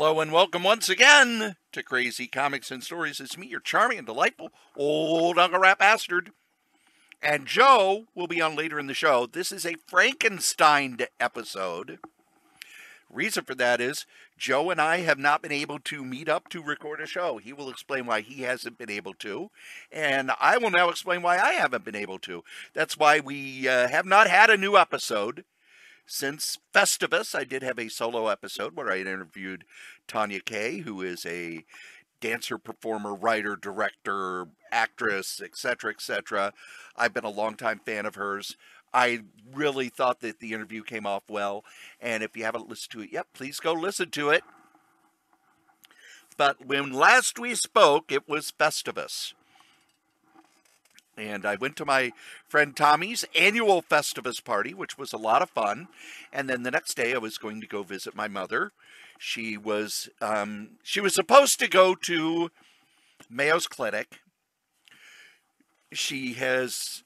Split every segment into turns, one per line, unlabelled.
Hello and welcome once again to Kray Z Comics and Stories. It's me, your charming and delightful old Uncle Rap Bastard. And Joe will be on later in the show. This is a Frankenstein episode. Reason for that is Joe and I have not been able to meet up to record a show. He will explain why he hasn't been able to, and I will now explain why I haven't been able to. That's why we uh, have not had a new episode since Festivus. I did have a solo episode where I interviewed Tanya Kay, who is a dancer, performer, writer, director, actress, etc., etc. I've been a longtime fan of hers. I really thought that the interview came off well. And if you haven't listened to it yet, please go listen to it. But when last we spoke, it was Festivus. And I went to my friend Tommy's annual Festivus party, which was a lot of fun. And then the next day, I was going to go visit my mother. She was um, she was supposed to go to Mayo's Clinic. She has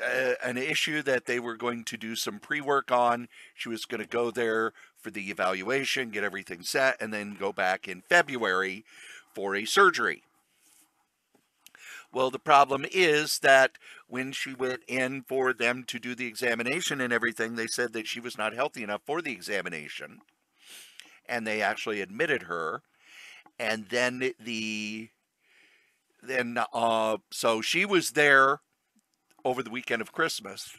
uh, an issue that they were going to do some pre-work on. She was going to go there for the evaluation, get everything set, and then go back in February for a surgery. Well, the problem is that when she went in for them to do the examination and everything, they said that she was not healthy enough for the examination. And they actually admitted her. And then the then uh so she was there over the weekend of Christmas.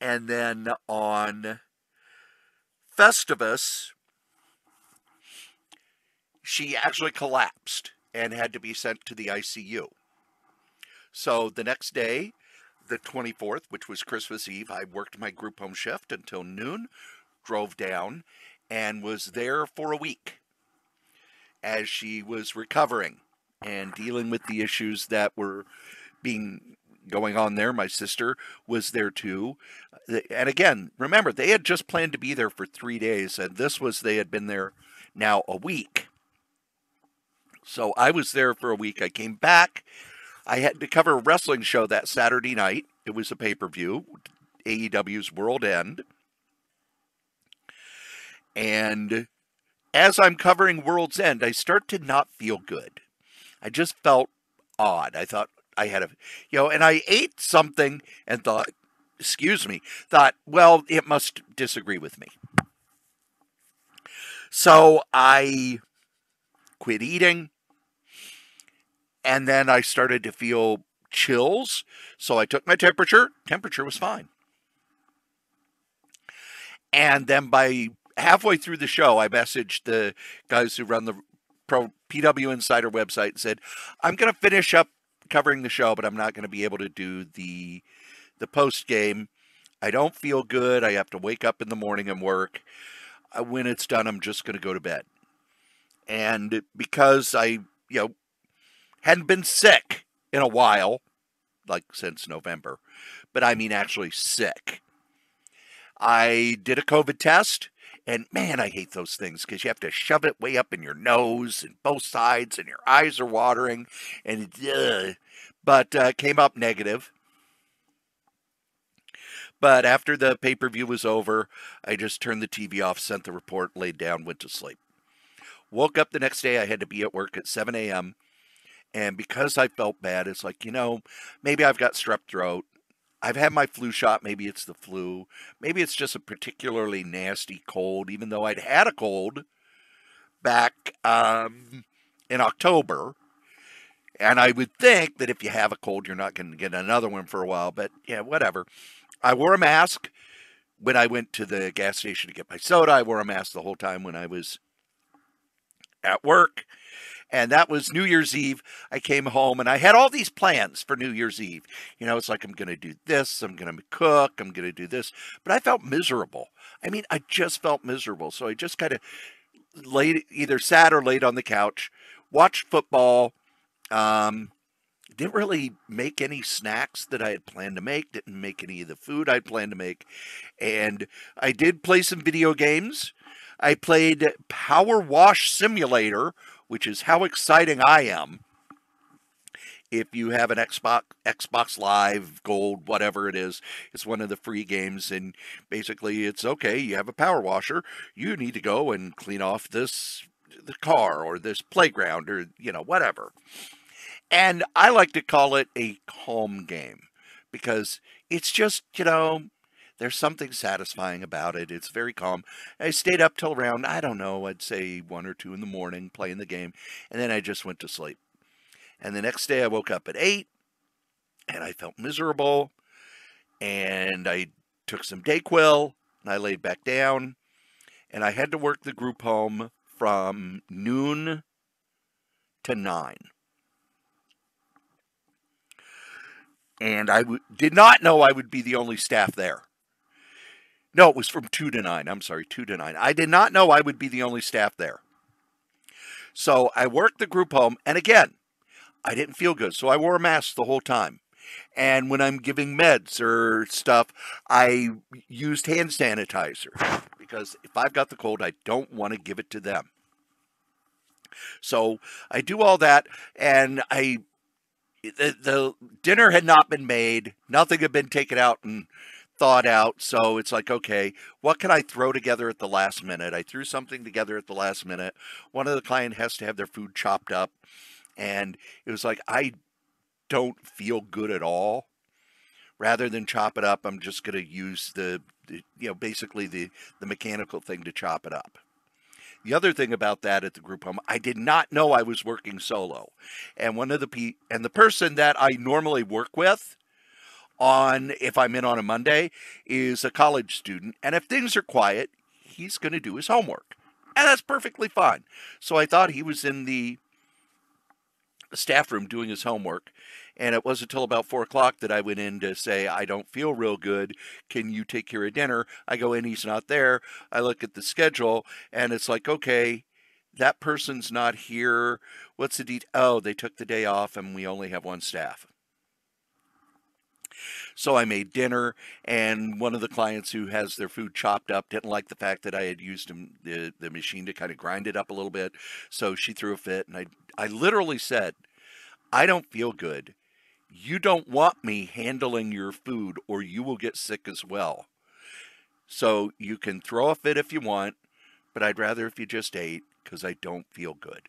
And then on Festivus, she actually collapsed and had to be sent to the ICU. So the next day, the 24th, which was Christmas Eve, I worked my group home shift until noon, drove down, and was there for a week as she was recovering and dealing with the issues that were being going on there. My sister was there too. And again, remember, they had just planned to be there for three days, and this was they had been there now a week. So I was there for a week. I came back. I had to cover a wrestling show that Saturday night. It was a pay per view, AEW's World End. And as I'm covering World's End, I start to not feel good. I just felt odd. I thought, I had a, you know, and I ate something and thought, excuse me, thought, well, it must disagree with me. So I quit eating. And then I started to feel chills. So I took my temperature. Temperature was fine. And then by halfway through the show, I messaged the guys who run the Pro PW Insider website and said, I'm going to finish up covering the show, but I'm not going to be able to do the the post game. I don't feel good. I have to wake up in the morning and work. Uh, when it's done, I'm just going to go to bed. And because I, you know, hadn't been sick in a while, like since November, but I mean actually sick. I did a COVID test, and man, I hate those things because you have to shove it way up in your nose and both sides, and your eyes are watering, and uh, but uh, came up negative. But after the pay per view was over, I just turned the TV off, sent the report, laid down, went to sleep. Woke up the next day, I had to be at work at 7 a.m. And because I felt bad, it's like, you know, maybe I've got strep throat. I've had my flu shot. Maybe it's the flu. Maybe it's just a particularly nasty cold, even though I'd had a cold back um, in October. And I would think that if you have a cold, you're not going to get another one for a while. But yeah, whatever. I wore a mask when I went to the gas station to get my soda. I wore a mask the whole time when I was at work and that was New Year's Eve. I came home and I had all these plans for New Year's Eve. You know, it's like I'm going to do this, I'm going to cook, I'm going to do this, but I felt miserable. I mean, I just felt miserable. So I just kind of laid either sat or laid on the couch, watched football. Um, didn't really make any snacks that I had planned to make, didn't make any of the food I'd planned to make. And I did play some video games. I played Power Wash Simulator, which is how exciting I am. if you have an Xbox Xbox Live Gold, whatever it is, it's one of the free games, and basically it's okay. You have a power washer. You need to go and clean off this the car or this playground or you know whatever. And I like to call it a calm game because it's just you know there's something satisfying about it. It's very calm. I stayed up till around, I don't know, I'd say one or two in the morning playing the game, and then I just went to sleep. And the next day I woke up at 8 and I felt miserable. And I took some Dayquil and I laid back down. And I had to work the group home from noon to 9. And I w- did not know I would be the only staff there. No, it was from 2 to 9. I'm sorry, 2 to 9. I did not know I would be the only staff there. So I worked the group home. And again, I didn't feel good. So I wore a mask the whole time. And when I'm giving meds or stuff, I used hand sanitizer because if I've got the cold, I don't want to give it to them. So I do all that, and I the, the dinner had not been made, nothing had been taken out and thought out. So it's like, okay, what can I throw together at the last minute? I threw something together at the last minute. One of the client has to have their food chopped up and it was like I don't feel good at all. Rather than chop it up, I'm just going to use the, the, you know, basically the the mechanical thing to chop it up. The other thing about that at the group home, I did not know I was working solo, and one of the pe- and the person that I normally work with on if I'm in on a Monday is a college student, and if things are quiet, he's going to do his homework, and that's perfectly fine. So I thought he was in the staff room doing his homework. And it wasn't until about four o'clock that I went in to say, I don't feel real good. Can you take care of dinner? I go in, he's not there. I look at the schedule and it's like, okay, that person's not here. What's the detail? Oh, they took the day off and we only have one staff. So I made dinner, and one of the clients who has their food chopped up didn't like the fact that I had used the, the machine to kind of grind it up a little bit. So she threw a fit, and I, I literally said, I don't feel good. You don't want me handling your food, or you will get sick as well. So you can throw a fit if you want, but I'd rather if you just ate because I don't feel good.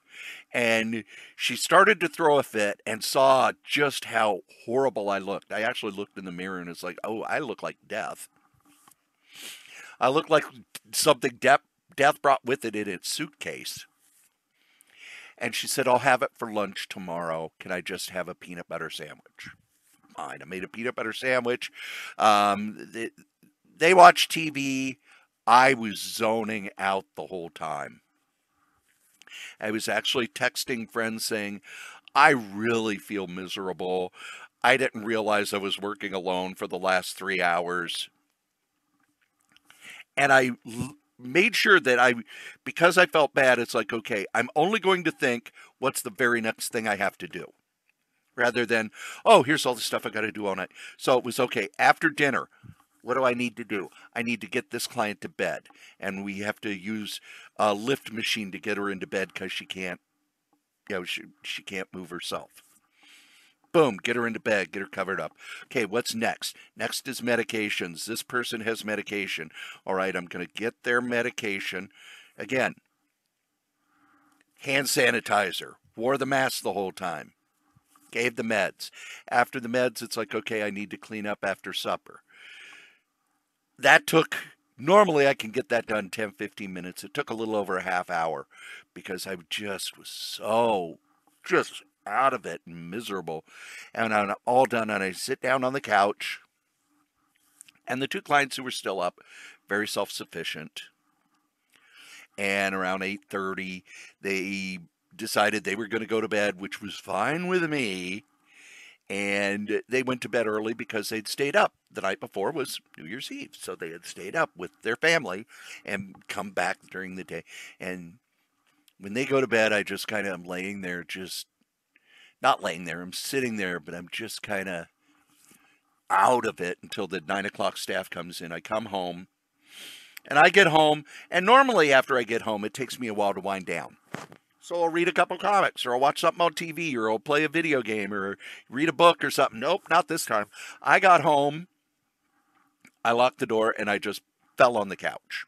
And she started to throw a fit and saw just how horrible I looked. I actually looked in the mirror and it's like, oh, I look like death. I look like something death, death brought with it in its suitcase. And she said, I'll have it for lunch tomorrow. Can I just have a peanut butter sandwich? Fine. I made a peanut butter sandwich. Um, they, they watched TV. I was zoning out the whole time. I was actually texting friends saying, I really feel miserable. I didn't realize I was working alone for the last three hours. And I made sure that I, because I felt bad, it's like, okay, I'm only going to think what's the very next thing I have to do rather than, oh, here's all the stuff I got to do all night. So it was okay. After dinner, what do I need to do? I need to get this client to bed. And we have to use a lift machine to get her into bed because she can't, you know, she, she can't move herself. Boom, get her into bed, get her covered up. Okay, what's next? Next is medications. This person has medication. All right, I'm going to get their medication. Again, hand sanitizer, wore the mask the whole time, gave the meds. After the meds, it's like, okay, I need to clean up after supper that took normally I can get that done 10 15 minutes. It took a little over a half hour because I just was so just out of it and miserable. And I'm all done and I sit down on the couch and the two clients who were still up, very self-sufficient. And around 8:30 they decided they were going to go to bed, which was fine with me and they went to bed early because they'd stayed up the night before was New Year's Eve, so they had stayed up with their family and come back during the day. And when they go to bed, I just kind of am laying there, just not laying there. I'm sitting there, but I'm just kind of out of it until the nine o'clock staff comes in. I come home, and I get home, and normally after I get home, it takes me a while to wind down. So I'll read a couple comics or I'll watch something on TV or I'll play a video game or read a book or something. Nope, not this time. I got home, I locked the door, and I just fell on the couch.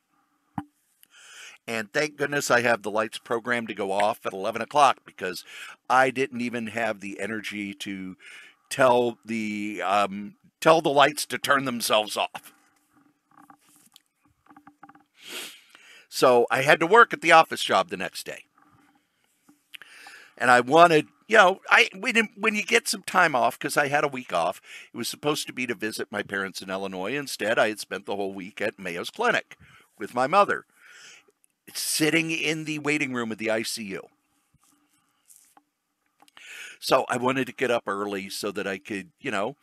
And thank goodness I have the lights programmed to go off at 11 o'clock because I didn't even have the energy to tell the um, tell the lights to turn themselves off. So I had to work at the office job the next day. And I wanted, you know, I when, when you get some time off, because I had a week off, it was supposed to be to visit my parents in Illinois. Instead, I had spent the whole week at Mayo's Clinic with my mother, sitting in the waiting room of the ICU. So I wanted to get up early so that I could, you know,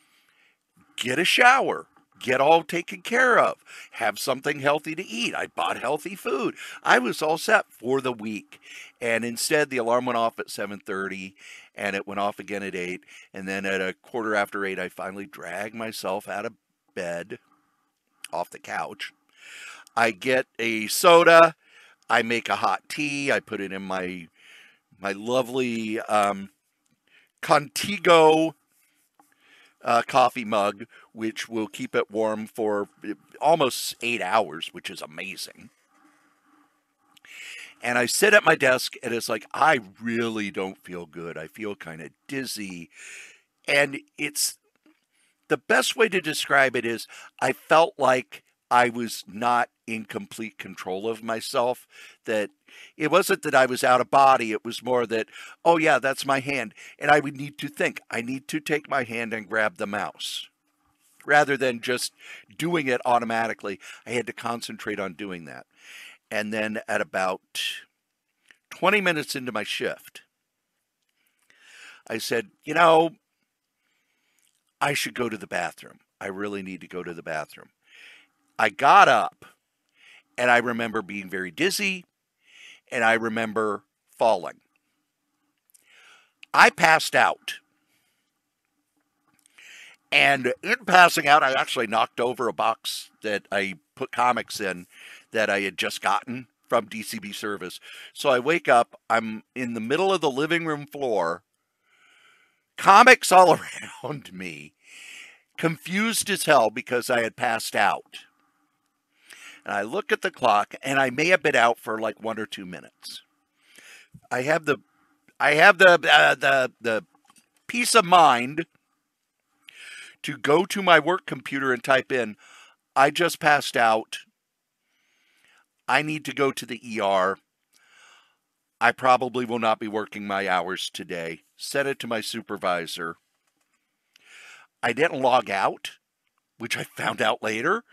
get a shower, get all taken care of, have something healthy to eat. I bought healthy food. I was all set for the week. And instead the alarm went off at 7:30 and it went off again at 8 and then at a quarter after 8 I finally dragged myself out of bed off the couch. I get a soda, I make a hot tea, I put it in my my lovely um, Contigo uh, coffee mug, which will keep it warm for eh, almost eight hours, which is amazing. And I sit at my desk and it's like, I really don't feel good. I feel kind of dizzy. And it's the best way to describe it is I felt like I was not in complete control of myself. That it wasn't that I was out of body, it was more that, oh, yeah, that's my hand. And I would need to think, I need to take my hand and grab the mouse. Rather than just doing it automatically, I had to concentrate on doing that. And then at about 20 minutes into my shift, I said, you know, I should go to the bathroom. I really need to go to the bathroom. I got up and I remember being very dizzy and I remember falling. I passed out. And in passing out, I actually knocked over a box that I put comics in that I had just gotten from DCB service. So I wake up, I'm in the middle of the living room floor, comics all around me, confused as hell because I had passed out. And I look at the clock, and I may have been out for like one or two minutes. I have the, I have the uh, the the peace of mind to go to my work computer and type in, I just passed out. I need to go to the ER. I probably will not be working my hours today. Send it to my supervisor. I didn't log out, which I found out later.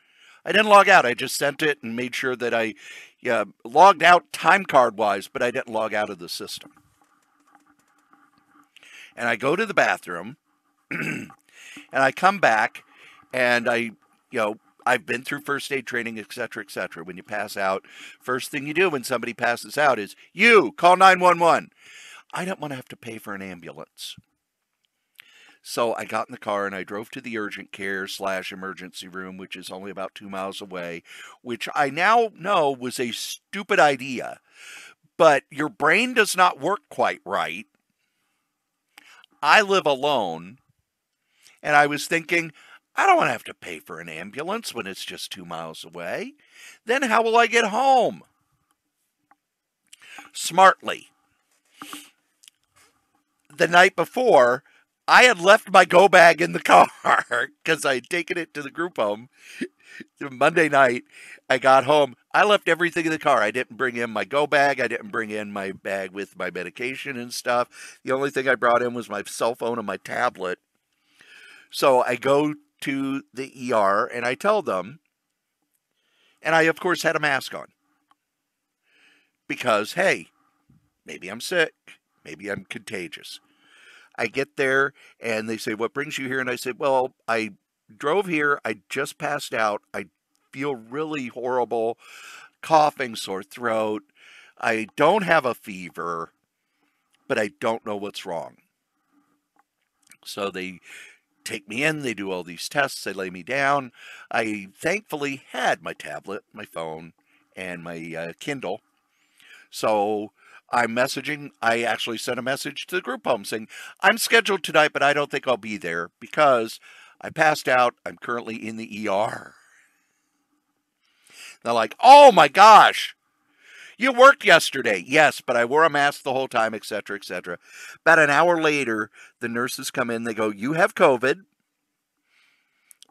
I didn't log out. I just sent it and made sure that I yeah, logged out time card wise, but I didn't log out of the system. And I go to the bathroom and I come back and I, you know, I've been through first aid training, et cetera, et cetera. When you pass out, first thing you do when somebody passes out is you call 911. I don't want to have to pay for an ambulance. So I got in the car and I drove to the urgent care slash emergency room, which is only about two miles away, which I now know was a stupid idea. But your brain does not work quite right. I live alone. And I was thinking, I don't want to have to pay for an ambulance when it's just two miles away. Then how will I get home? Smartly. The night before, I had left my go bag in the car because I had taken it to the group home Monday night. I got home. I left everything in the car. I didn't bring in my go bag. I didn't bring in my bag with my medication and stuff. The only thing I brought in was my cell phone and my tablet. So I go to the ER and I tell them, and I, of course, had a mask on because, hey, maybe I'm sick. Maybe I'm contagious. I get there and they say, What brings you here? And I said, Well, I drove here. I just passed out. I feel really horrible, coughing, sore throat. I don't have a fever, but I don't know what's wrong. So they take me in, they do all these tests, they lay me down. I thankfully had my tablet, my phone, and my uh, Kindle. So I'm messaging. I actually sent a message to the group home saying, I'm scheduled tonight, but I don't think I'll be there because I passed out. I'm currently in the ER. They're like, oh my gosh, you worked yesterday. Yes, but I wore a mask the whole time, etc., etc. About an hour later, the nurses come in. They go, you have COVID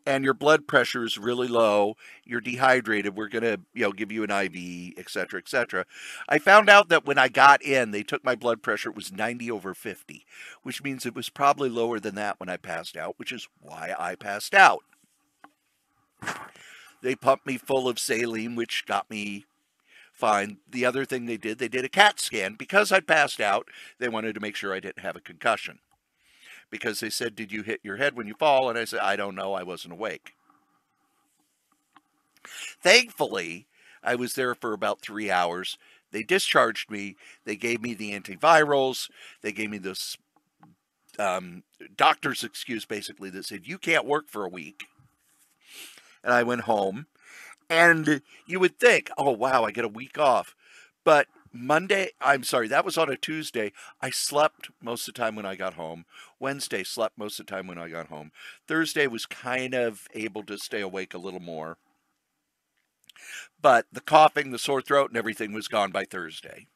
and your blood pressure is really low, you're dehydrated, we're going to, you know, give you an IV, et cetera, et cetera. I found out that when I got in, they took my blood pressure, it was 90 over 50, which means it was probably lower than that when I passed out, which is why I passed out. They pumped me full of saline, which got me fine. The other thing they did, they did a CAT scan. Because I'd passed out, they wanted to make sure I didn't have a concussion because they said, Did you hit your head when you fall? And I said, I don't know. I wasn't awake. Thankfully, I was there for about three hours. They discharged me. They gave me the antivirals. They gave me this um, doctor's excuse, basically, that said, You can't work for a week. And I went home. And you would think, Oh, wow, I get a week off. But Monday, I'm sorry, that was on a Tuesday. I slept most of the time when I got home. Wednesday, slept most of the time when I got home. Thursday was kind of able to stay awake a little more. But the coughing, the sore throat, and everything was gone by Thursday.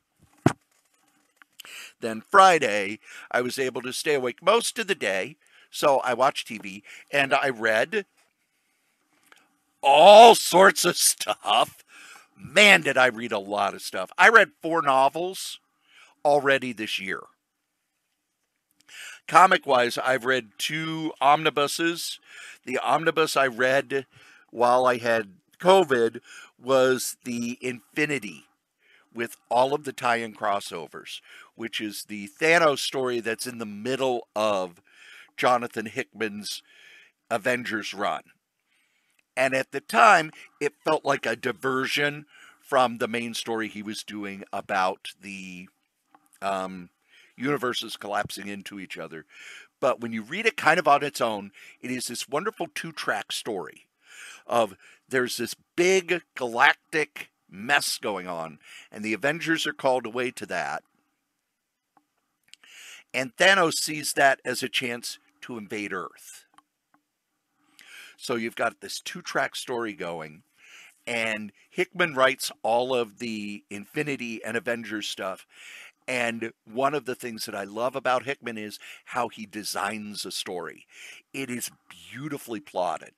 Then Friday, I was able to stay awake most of the day. So I watched TV and I read all sorts of stuff man, did I read a lot of stuff. I read four novels already this year. Comic wise, I've read two omnibuses. The omnibus I read while I had COVID was the Infinity with all of the tie in crossovers, which is the Thanos story that's in the middle of Jonathan Hickman's Avengers run. And at the time, it felt like a diversion from the main story he was doing about the um, universes collapsing into each other. But when you read it kind of on its own, it is this wonderful two track story of there's this big galactic mess going on, and the Avengers are called away to that. And Thanos sees that as a chance to invade Earth. So you've got this two track story going, and Hickman writes all of the Infinity and Avengers stuff. And one of the things that I love about Hickman is how he designs a story. It is beautifully plotted.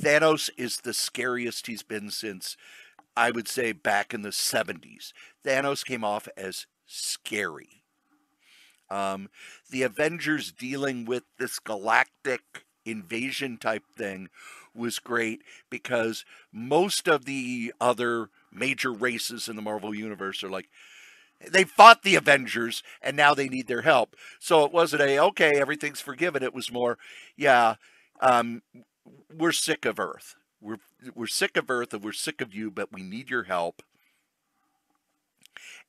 Thanos is the scariest he's been since, I would say, back in the 70s. Thanos came off as scary. Um, the Avengers dealing with this galactic invasion type thing was great because most of the other major races in the Marvel Universe are like, they fought the Avengers and now they need their help. So it wasn't a, okay, everything's forgiven. It was more, yeah, um, we're sick of Earth. We're, we're sick of Earth and we're sick of you, but we need your help.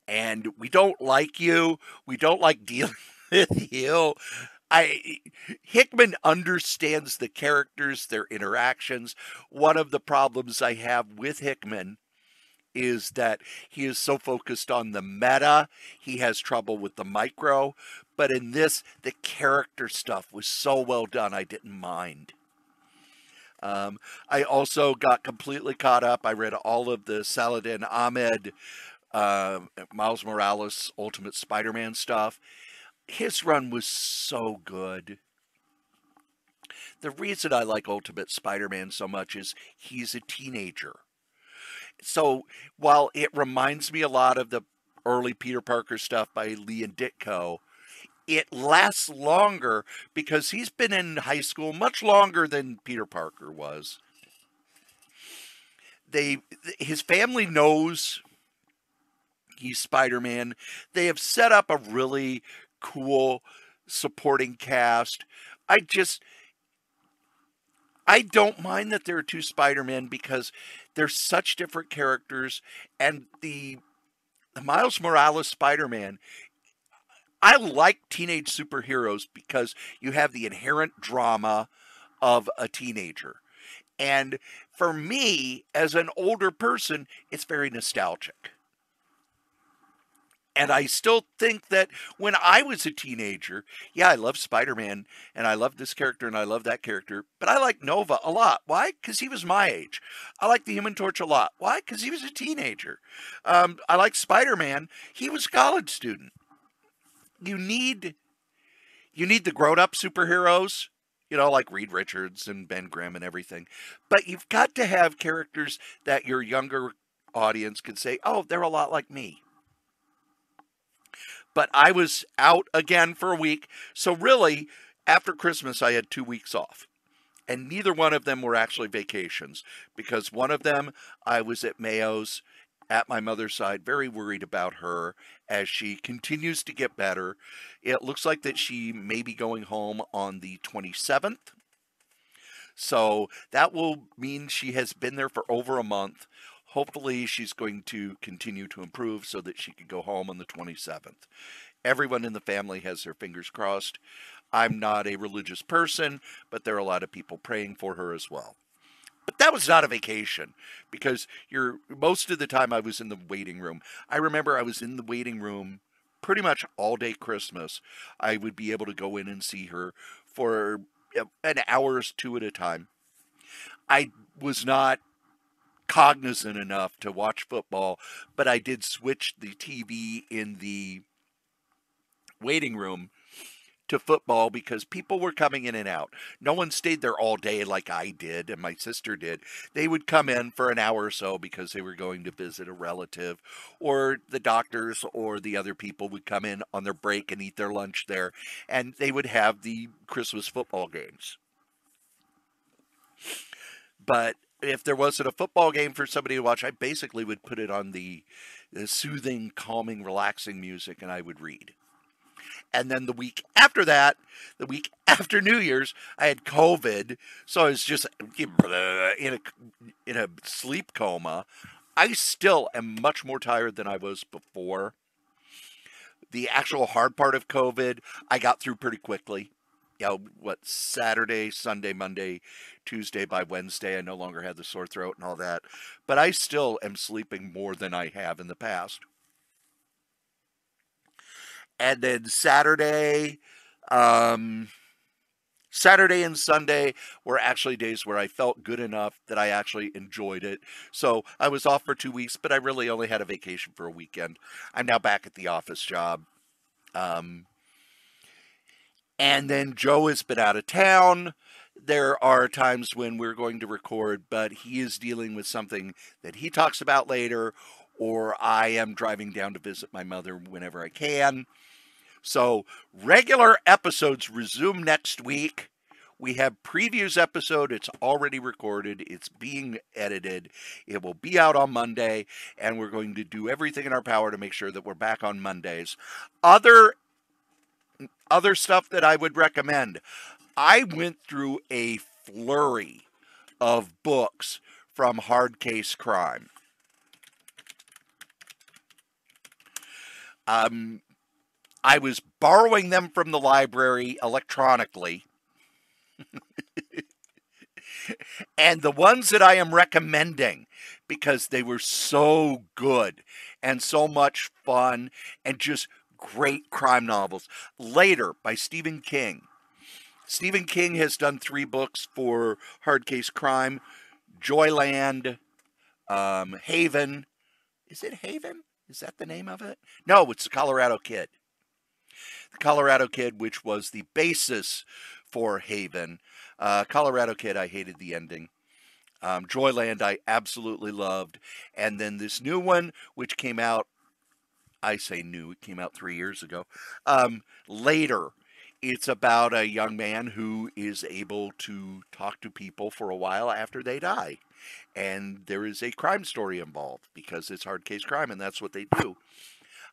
And we don't like you. We don't like dealing with you. I Hickman understands the characters, their interactions. One of the problems I have with Hickman is that he is so focused on the meta, he has trouble with the micro. But in this, the character stuff was so well done, I didn't mind. Um, I also got completely caught up. I read all of the Saladin Ahmed, uh, Miles Morales, Ultimate Spider Man stuff his run was so good. The reason I like Ultimate Spider Man so much is he's a teenager. So while it reminds me a lot of the early Peter Parker stuff by Lee and Ditko, it lasts longer because he's been in high school much longer than Peter Parker was. They his family knows he's Spider-Man. They have set up a really cool supporting cast. I just I don't mind that there are two Spider-Men because they're such different characters and the, the Miles Morales Spider-Man I like teenage superheroes because you have the inherent drama of a teenager. And for me, as an older person, it's very nostalgic. And I still think that when I was a teenager, yeah, I love Spider Man and I love this character and I love that character, but I like Nova a lot. Why? Because he was my age. I like the Human Torch a lot. Why? Because he was a teenager. Um, I like Spider Man. He was a college student. You need you need the grown up superheroes, you know, like Reed Richards and Ben Grimm and everything. But you've got to have characters that your younger audience can say, oh, they're a lot like me but I was out again for a week. So really, after Christmas, I had two weeks off. And neither one of them were actually vacations because one of them I was at Mayo's at my mother's side, very worried about her as she continues to get better. It looks like that she may be going home on the 27th. So that will mean she has been there for over a month. Hopefully, she's going to continue to improve so that she could go home on the 27th. Everyone in the family has their fingers crossed. I'm not a religious person, but there are a lot of people praying for her as well. But that was not a vacation because you're most of the time I was in the waiting room. I remember I was in the waiting room pretty much all day Christmas. I would be able to go in and see her for an hour or two at a time. I was not cognizant enough to watch football, but I did switch the TV in the waiting room to football because people were coming in and out. No one stayed there all day like I did and my sister did. They would come in for an hour or so because they were going to visit a relative, or the doctors or the other people would come in on their break and eat their lunch there, and they would have the Christmas football games. But if there wasn't a football game for somebody to watch, I basically would put it on the, the soothing, calming, relaxing music and I would read. And then the week after that, the week after New Year's, I had COVID. So I was just uh, in a, in a sleep coma. I still am much more tired than I was before. The actual hard part of COVID, I got through pretty quickly you know, what, Saturday, Sunday, Monday, Tuesday, by Wednesday, I no longer had the sore throat and all that. But I still am sleeping more than I have in the past. And then Saturday, um, Saturday and Sunday were actually days where I felt good enough that I actually enjoyed it. So I was off for two weeks, but I really only had a vacation for a weekend. I'm now back at the office job. Um, and then Joe has been out of town. There are times when we're going to record, but he is dealing with something that he talks about later, or I am driving down to visit my mother whenever I can. So, regular episodes resume next week. We have previews episode. It's already recorded. It's being edited. It will be out on Monday, and we're going to do everything in our power to make sure that we're back on Mondays. Other other stuff that I would recommend. I went through a flurry of books from Hard Case Crime. Um, I was borrowing them from the library electronically. and the ones that I am recommending because they were so good and so much fun and just great crime novels. Later, by Stephen King. Stephen King has done three books for Hard Case Crime Joyland, um, Haven. Is it Haven? Is that the name of it? No, it's the Colorado Kid. The Colorado Kid, which was the basis for Haven. Uh, Colorado Kid, I hated the ending. Um, Joyland, I absolutely loved. And then this new one, which came out I say new, it came out three years ago. Um, later, it's about a young man who is able to talk to people for a while after they die. And there is a crime story involved because it's hard case crime, and that's what they do.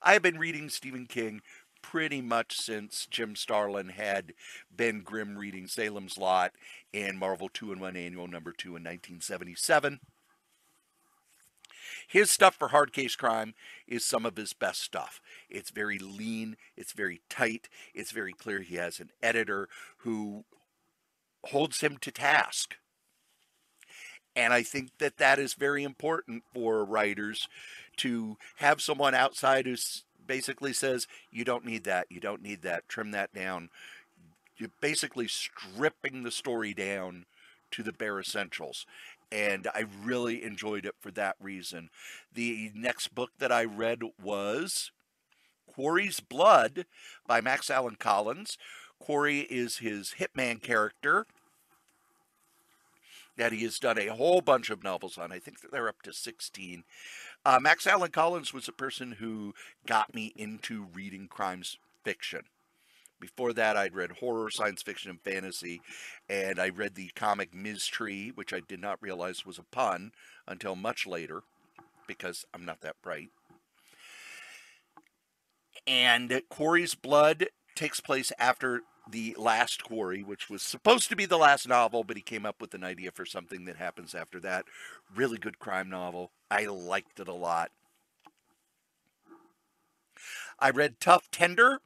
I've been reading Stephen King pretty much since Jim Starlin had Ben Grimm reading Salem's Lot in Marvel 2 in 1 Annual Number 2 in 1977. His stuff for hard case crime is some of his best stuff. It's very lean, it's very tight, it's very clear he has an editor who holds him to task. And I think that that is very important for writers to have someone outside who basically says you don't need that. You don't need that. Trim that down. You're basically stripping the story down to the bare essentials. And I really enjoyed it for that reason. The next book that I read was Quarry's Blood by Max Allan Collins. Quarry is his hitman character that he has done a whole bunch of novels on. I think they're up to 16. Uh, Max Allan Collins was a person who got me into reading crimes fiction. Before that, I'd read horror, science fiction, and fantasy, and I read the comic Ms. Tree, which I did not realize was a pun until much later, because I'm not that bright. And Quarry's Blood takes place after the last quarry which was supposed to be the last novel but he came up with an idea for something that happens after that. Really good crime novel. I liked it a lot. I read tough tender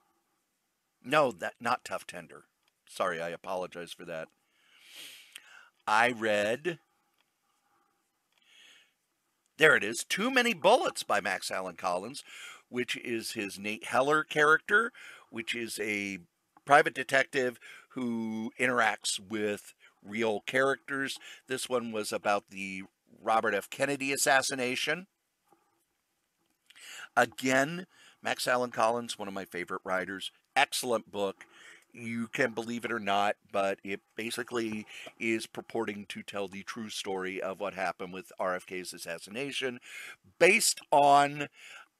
no that not tough tender sorry i apologize for that i read there it is too many bullets by max allan collins which is his nate heller character which is a private detective who interacts with real characters. This one was about the Robert F. Kennedy assassination. Again, Max Allan Collins, one of my favorite writers. Excellent book. You can believe it or not, but it basically is purporting to tell the true story of what happened with RFK's assassination based on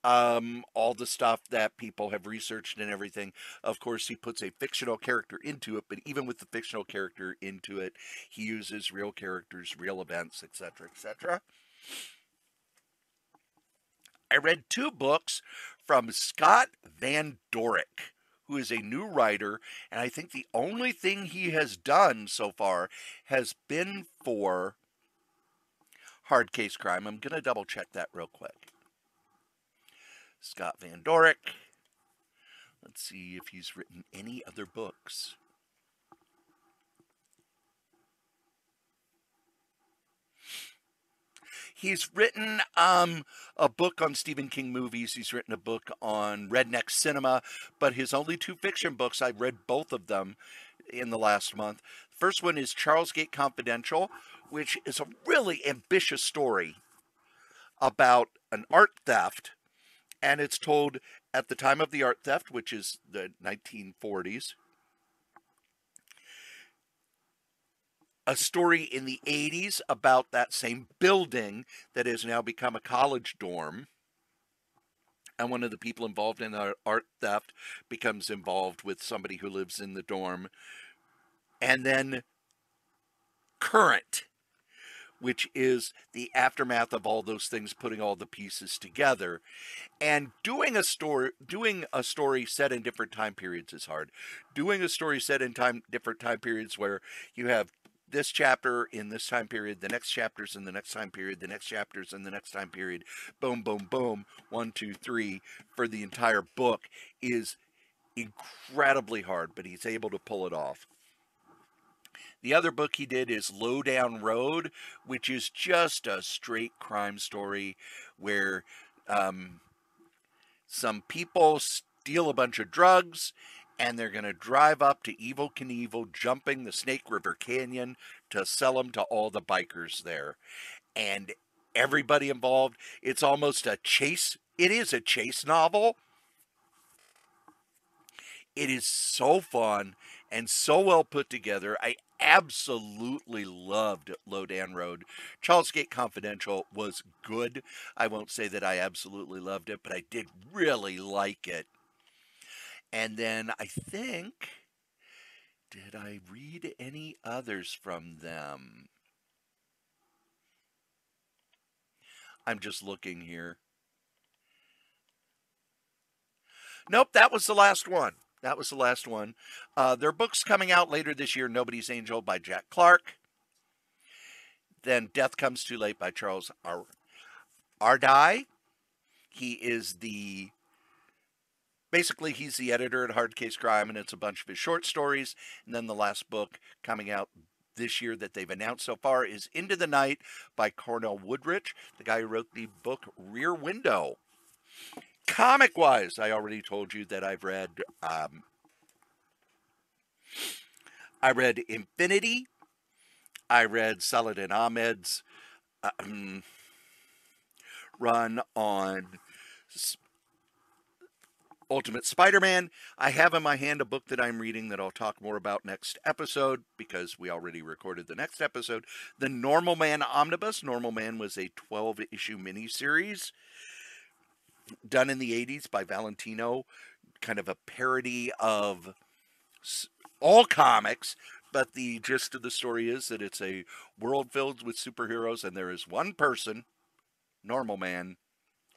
um, all the stuff that people have researched and everything. Of course, he puts a fictional character into it, but even with the fictional character into it, he uses real characters, real events, etc., etc. I read two books from Scott Von Doviak, who is a new writer, and I think the only thing he has done so far has been for hard case crime. I'm going to double check that real quick. Scott Von Doviak. Let's see if he's written any other books. He's written um, a book on Stephen King movies. He's written a book on redneck cinema, but his only two fiction books, I've read both of them in the last month. First one is Charlesgate Confidential, which is a really ambitious story about an art theft and it's told at the time of the art theft, which is the 1940s. A story in the 80s about that same building that has now become a college dorm. And one of the people involved in the art theft becomes involved with somebody who lives in the dorm. And then current which is the aftermath of all those things, putting all the pieces together. And doing a story, doing a story set in different time periods is hard. Doing a story set in time different time periods where you have this chapter in this time period, the next chapters in the next time period, the next chapters in the next time period, boom, boom, boom, one, two, three, for the entire book is incredibly hard, but he's able to pull it off. The other book he did is Lowdown Road, which is just a straight crime story where um, some people steal a bunch of drugs and they're going to drive up to Evel Knievel, jumping the Snake River Canyon to sell them to all the bikers there. And everybody involved, it's almost a chase. It is a chase novel. It is so fun and so well put together. I absolutely loved Lowdown Road. Charlesgate Confidential was good. I won't say that I absolutely loved it, but I did really like it. And then I think, did I read any others from them? I'm just looking here. Nope, that was the last one. That was the last one. Uh, their book's coming out later this year Nobody's Angel by Jack Clark. Then Death Comes Too Late by Charles Ar- Ardai. He is the basically he's the editor at Hard Case Crime, and it's a bunch of his short stories. And then the last book coming out this year that they've announced so far is Into the Night by Cornell Woolrich, the guy who wrote the book Rear Window. comic wise, I already told you that I've read. Um, I read Infinity. I read Saladin Ahmed's um, run on Ultimate Spider Man. I have in my hand a book that I'm reading that I'll talk more about next episode because we already recorded the next episode. The Normal Man Omnibus. Normal Man was a 12 issue miniseries done in the 80s by Valentino, kind of a parody of all comics. But the gist of the story is that it's a world filled with superheroes, and there is one person, normal man,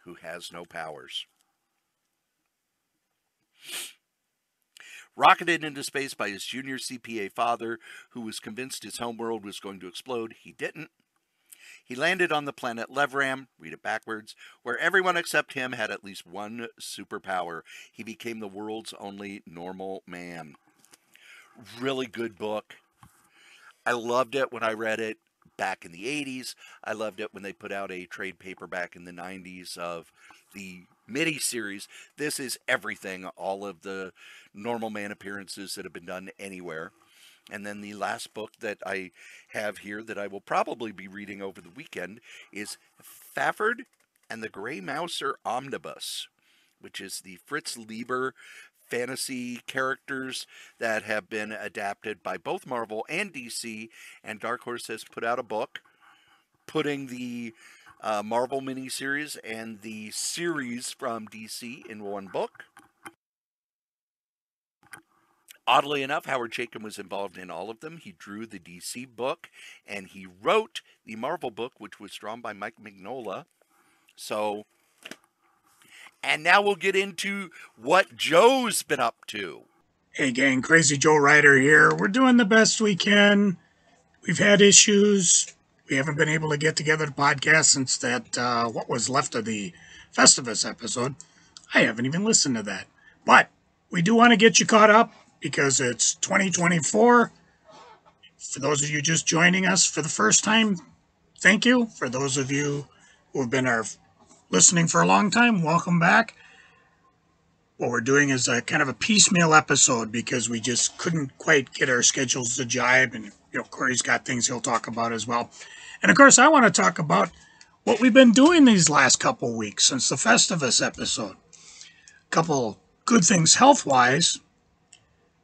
who has no powers. Rocketed into space by his junior CPA father, who was convinced his homeworld was going to explode, he didn't. He landed on the planet Levram, read it backwards, where everyone except him had at least one superpower. He became the world's only normal man. Really good book. I loved it when I read it back in the 80s. I loved it when they put out a trade paperback in the 90s of the mini series. This is everything, all of the normal man appearances that have been done anywhere. And then the last book that I have here that I will probably be reading over the weekend is Fafhrd and the Grey Mouser Omnibus, which is the Fritz Leiber fantasy characters that have been adapted by both Marvel and DC. And Dark Horse has put out a book putting the uh, Marvel miniseries and the series from DC in one book. Oddly enough, Howard Chaykin was involved in all of them. He drew the DC book and he wrote the Marvel book, which was drawn by Mike Mignola. So, and now we'll get into what Joe's been up to.
Hey, gang, Crazy Joe Ryder here. We're doing the best we can. We've had issues. We haven't been able to get together to podcast since that, uh, what was left of the Festivus episode. I haven't even listened to that. But we do want to get you caught up because it's 2024. For those of you just joining us for the first time, thank you. For those of you who have been our listening for a long time, welcome back. What we're doing is a kind of a piecemeal episode because we just couldn't quite get our schedules to jibe, and you know Corey's got things he'll talk about as well. And of course, I want to talk about what we've been doing these last couple weeks since the Festivus episode. A couple good things health wise,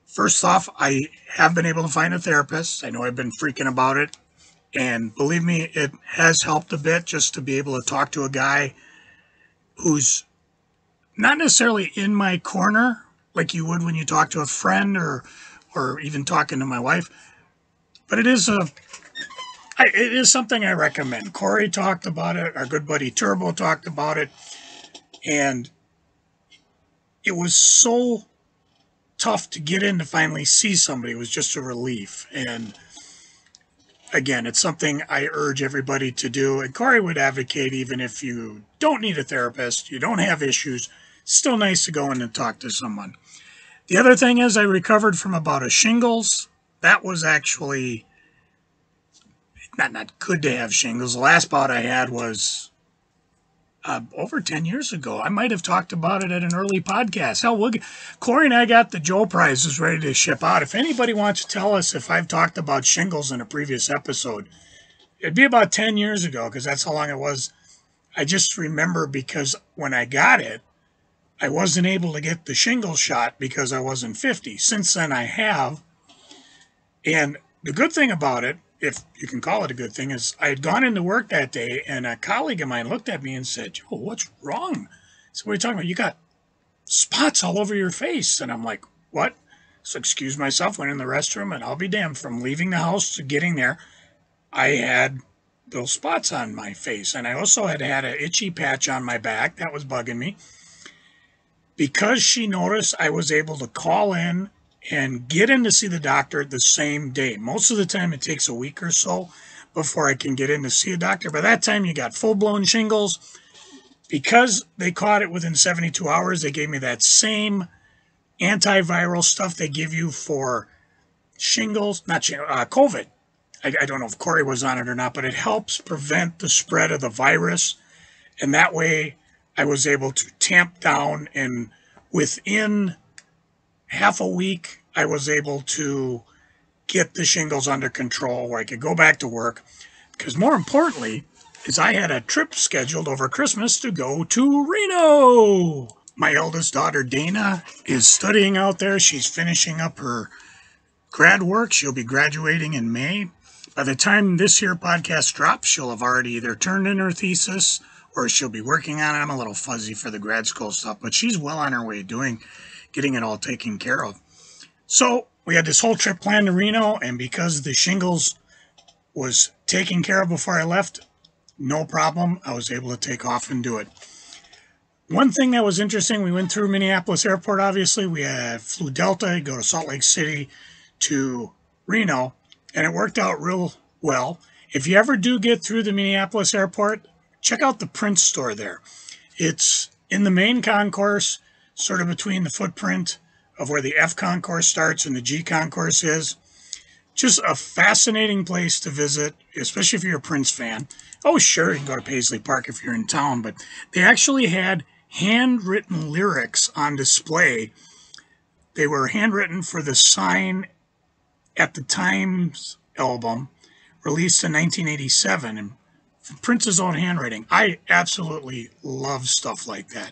First off, I have been able to find a therapist. I know I've been freaking about it. And believe me, it has helped a bit just to be able to talk to a guy who's not necessarily in my corner like you would when you talk to a friend or or even talking to my wife. But it is a it is something I recommend. Corey talked about it. Our good buddy Turbo talked about it. And it was so tough to get in to finally see somebody. It was just a relief. And again, it's something I urge everybody to do. And Corey would advocate even if you don't need a therapist, you don't have issues, still nice to go in and talk to someone. The other thing is, I recovered from about a shingles. That was actually not not good to have shingles. The last bout I had was uh, over 10 years ago. I might have talked about it at an early podcast. Hell, we'll Corey and I got the Joe prizes ready to ship out. If anybody wants to tell us if I've talked about shingles in a previous episode, it'd be about 10 years ago because that's how long it was. I just remember because when I got it, I wasn't able to get the shingle shot because I wasn't 50. Since then, I have. And the good thing about it if you can call it a good thing, is I had gone into work that day and a colleague of mine looked at me and said, Joe, what's wrong? So what are you talking about? You got spots all over your face. And I'm like, what? So excuse myself, went in the restroom, and I'll be damned. From leaving the house to getting there, I had those spots on my face. And I also had had an itchy patch on my back that was bugging me. Because she noticed, I was able to call in and get in to see the doctor the same day. Most of the time, it takes a week or so before I can get in to see a doctor. By that time, you got full blown shingles. Because they caught it within 72 hours, they gave me that same antiviral stuff they give you for shingles, not uh, COVID. I, I don't know if Corey was on it or not, but it helps prevent the spread of the virus. And that way, I was able to tamp down, and within half a week, I was able to get the shingles under control where I could go back to work. Because more importantly, is I had a trip scheduled over Christmas to go to Reno. My eldest daughter Dana is studying out there. She's finishing up her grad work. She'll be graduating in May. By the time this here podcast drops, she'll have already either turned in her thesis or she'll be working on it. I'm a little fuzzy for the grad school stuff, but she's well on her way doing getting it all taken care of. So we had this whole trip planned to Reno, and because the shingles was taken care of before I left, no problem. I was able to take off and do it. One thing that was interesting, we went through Minneapolis Airport, obviously. We had, flew Delta, go to Salt Lake City to Reno, and it worked out real well. If you ever do get through the Minneapolis Airport, check out the Prince store there. It's in the main concourse, sort of between the footprint of where the F concourse starts and the G concourse is. Just a fascinating place to visit, especially if you're a Prince fan. Oh, sure, you can go to Paisley Park if you're in town, but they actually had handwritten lyrics on display. They were handwritten for the sign at the Times album released in 1987 and Prince's own handwriting. I absolutely love stuff like that.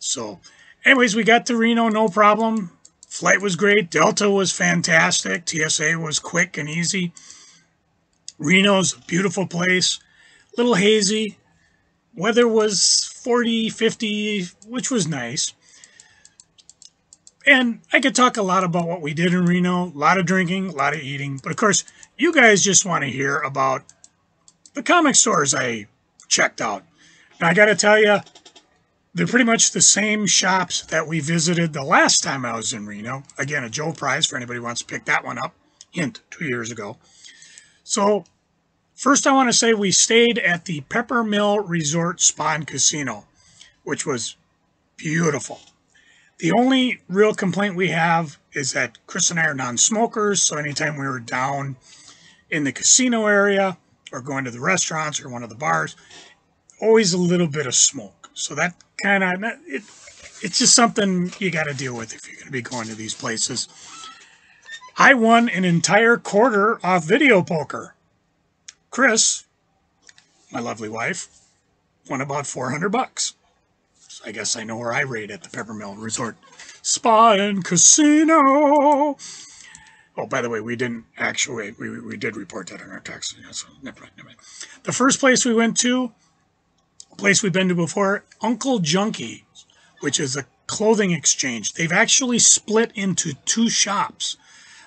So, anyways, we got to Reno, no problem. Flight was great. Delta was fantastic. TSA was quick and easy. Reno's a beautiful place. Little hazy. Weather was 40, 50, which was nice. And I could talk a lot about what we did in Reno. A lot of drinking, a lot of eating. But of course, you guys just want to hear about the comic stores I checked out. I got to tell you, they're pretty much the same shops that we visited the last time I was in Reno. Again, a Joe Prize for anybody wants to pick that one up. Hint, two years ago. So, first I want to say we stayed at the Peppermill Resort Spa and Casino, which was beautiful. The only real complaint we have is that Chris and I are non smokers, so anytime we were down in the casino area or going to the restaurants or one of the bars, always a little bit of smoke. So that kind of it, it's just something you got to deal with if you're going to be going to these places. I won an entire quarter off video poker. Chris, my lovely wife, won about 400 bucks. So I guess I know where I rate at the Peppermill Resort Spa and Casino. Oh, by the way, we didn't actually, we, we did report that in our text. Yeah, so never mind, never mind. The first place we went to place we've been to before, Uncle Junkie, which is a clothing exchange. They've actually split into two shops.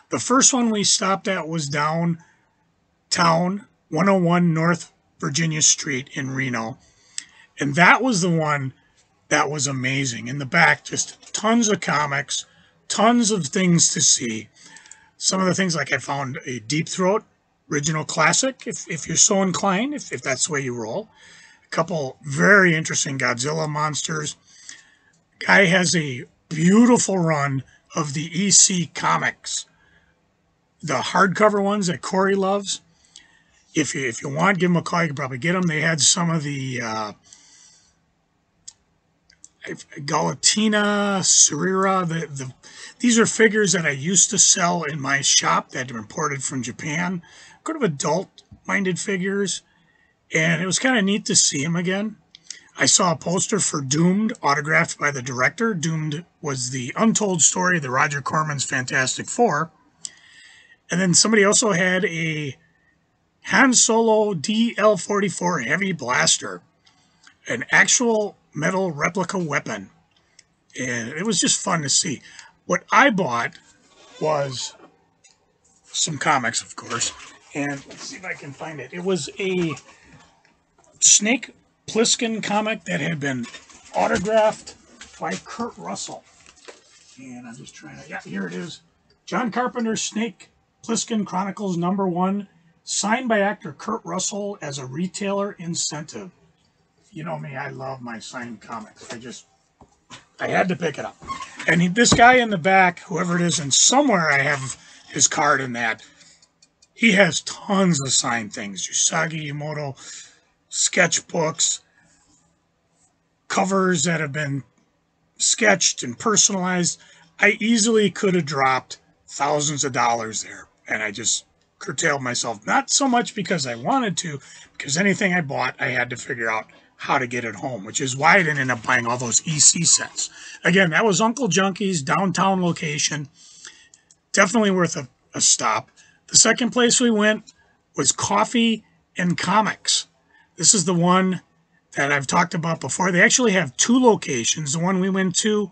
The first one we stopped at was downtown 101 North Virginia Street in Reno. And that was the one that was amazing. In the back, just tons of comics, tons of things to see. Some of the things like I found a Deep Throat original classic, if, if you're so inclined, if, if that's the way you roll couple very interesting Godzilla monsters. Guy has a beautiful run of the EC comics, the hardcover ones that Corey loves. If you, if you want, give him a call. You can probably get them. They had some of the uh, Galatina, Surira. The, the, these are figures that I used to sell in my shop that are imported from Japan. Kind of adult-minded figures and it was kind of neat to see him again. I saw a poster for Doomed autographed by the director. Doomed was the untold story of the Roger Corman's Fantastic Four. And then somebody also had a Han Solo DL44 heavy blaster, an actual metal replica weapon. And it was just fun to see. What I bought was some comics, of course. And let's see if I can find it. It was a Snake Plissken comic that had been autographed by Kurt Russell. And I'm just trying to, yeah, here it is. John Carpenter's Snake Plissken Chronicles number one, signed by actor Kurt Russell as a retailer incentive. You know me, I love my signed comics. I just, I had to pick it up. And he, this guy in the back, whoever it is, and somewhere I have his card in that, he has tons of signed things. Usagi Yojimbo, sketchbooks, covers that have been sketched and personalized. I easily could have dropped thousands of dollars there. And I just curtailed myself, not so much because I wanted to, because anything I bought, I had to figure out how to get it home, which is why I didn't end up buying all those EC sets. Again, that was Uncle Junkie's downtown location. Definitely worth a, a stop. The second place we went was Coffee and Comics. This is the one that I've talked about before. They actually have two locations. The one we went to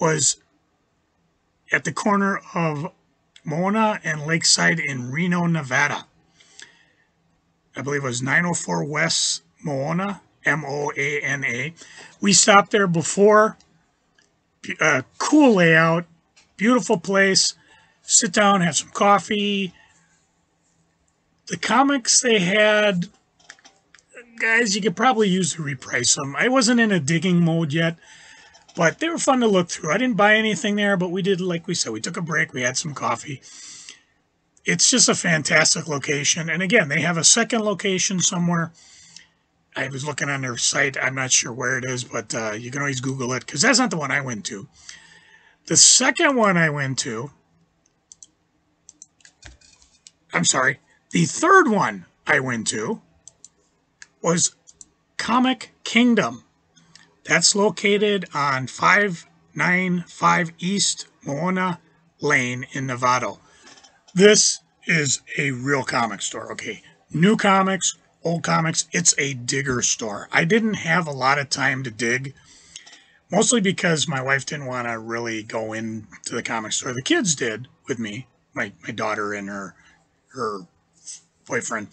was at the corner of Moana and Lakeside in Reno, Nevada. I believe it was 904 West Moana, M O A N A. We stopped there before. Uh, cool layout, beautiful place. Sit down, have some coffee. The comics they had, guys, you could probably use to reprice them. I wasn't in a digging mode yet. But they were fun to look through. I didn't buy anything there, but we did, like we said, we took a break, we had some coffee. It's just a fantastic location. And again, they have a second location somewhere. I was looking on their site. I'm not sure where it is, but uh, you can always Google it because that's not the one I went to. The second one I went to, I'm sorry, the third one I went to was Comic Kingdom. That's located on 595 East Moana Lane in Novato. This is a real comic store. Okay, new comics, old comics. It's a digger store. I didn't have a lot of time to dig, mostly because my wife didn't want to really go into the comic store. The kids did with me, my, my daughter and her her boyfriend.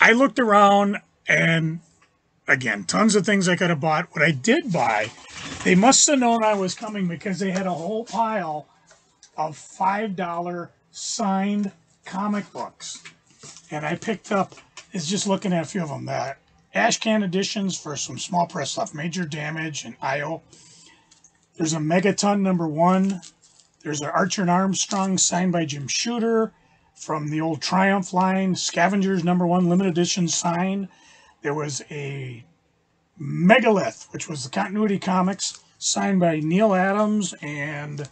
I looked around and again, tons of things I could have bought. What I did buy, they must have known I was coming because they had a whole pile of $5 signed comic books. And I picked up, is just looking at a few of them, that Ashcan editions for some small press stuff, Major Damage and IO. There's a Megaton number one. There's an Archer and Armstrong signed by Jim Shooter from the old Triumph line. Scavengers number one limited edition signed. There was a Megalith, which was the continuity comics, signed by Neal Adams and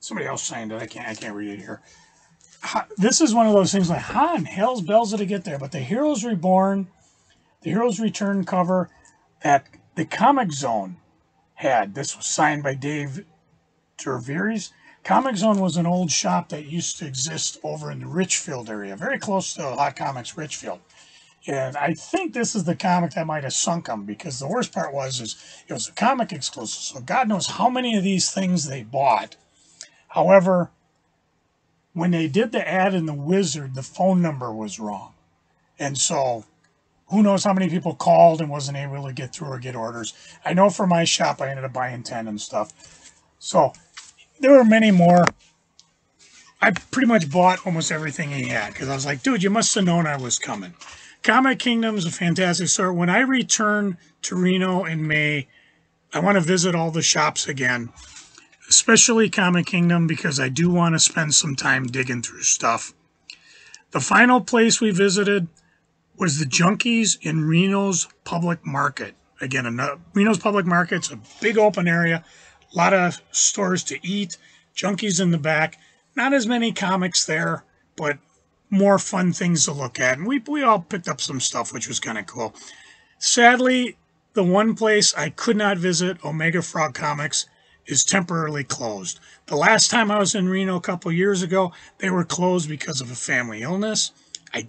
somebody else signed it. I can't I can't read it here. This is one of those things like how in hell's bells did it get there? But the Heroes Reborn, the Heroes Return cover that the Comic Zone had. This was signed by Dave Terveres. Comic Zone was an old shop that used to exist over in the Richfield area, very close to Hot Comics Richfield. And I think this is the comic that might have sunk them because the worst part was is it was a comic exclusive. So God knows how many of these things they bought. However, when they did the ad in the Wizard, the phone number was wrong. And so who knows how many people called and wasn't able to get through or get orders. I know for my shop I ended up buying 10 and stuff. So there were many more. I pretty much bought almost everything he had because I was like, dude, you must have known I was coming. Comic Kingdom is a fantastic store. When I return to Reno in May, I want to visit all the shops again, especially Comic Kingdom because I do want to spend some time digging through stuff. The final place we visited was the Junkies in Reno's Public Market. Again, another, Reno's Public Market's a big open area, a lot of stores to eat, Junkies in the back. Not as many comics there, but more fun things to look at. And we, we all picked up some stuff, which was kind of cool. Sadly, the one place I could not visit, Omega Frog Comics, is temporarily closed. The last time I was in Reno a couple years ago, they were closed because of a family illness. I